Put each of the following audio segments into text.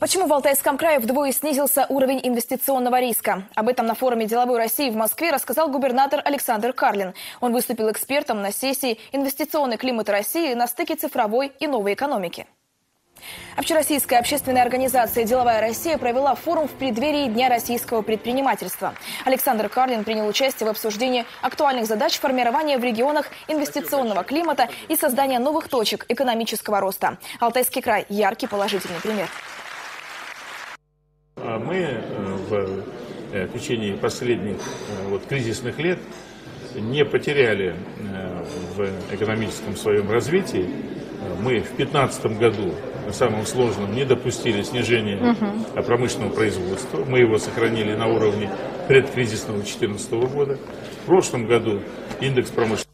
Почему в Алтайском крае вдвое снизился уровень инвестиционного риска? Об этом на форуме «Деловой России» в Москве рассказал губернатор Александр Карлин. Он выступил экспертом на сессии «Инвестиционный климат России на стыке цифровой и новой экономики». Общероссийская общественная организация «Деловая Россия» провела форум в преддверии Дня российского предпринимательства. Александр Карлин принял участие в обсуждении актуальных задач формирования в регионах инвестиционного климата и создания новых точек экономического роста. Алтайский край – яркий положительный пример. Мы э, в э, течение последних э, вот, кризисных лет не потеряли в экономическом своем развитии. Мы в 2015 году на самом сложном не допустили снижения угу. промышленного производства. Мы его сохранили на уровне предкризисного 2014 года. В прошлом году индекс промышленности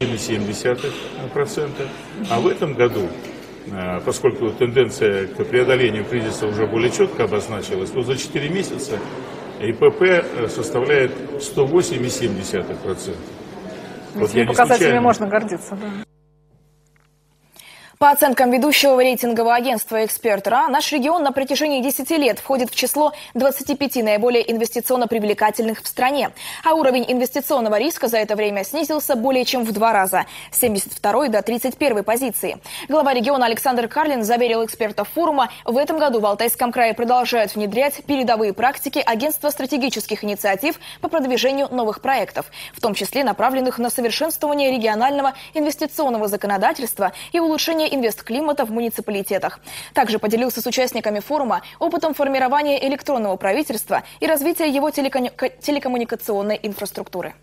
0,7%, а в этом году поскольку тенденция к преодолению кризиса уже более четко обозначилась, то за 4 месяца ИПП э, составляет 108,7%. Вот Этими показателями случайно... можно гордиться, да. По оценкам ведущего рейтингового агентства «Эксперт РА», наш регион на протяжении 10 лет входит в число 25 наиболее инвестиционно привлекательных в стране. А уровень инвестиционного риска за это время снизился более чем в два раза – с 72 до 31 позиции. Глава региона Александр Карлин заверил экспертов форума, в этом году в Алтайском крае продолжают внедрять передовые практики агентства стратегических инициатив по продвижению новых проектов, в том числе направленных на совершенствование регионального инвестиционного законодательства и улучшение инвестклимата в муниципалитетах. Также поделился с участниками форума опытом формирования электронного правительства и развития его телекоммуникационной инфраструктуры.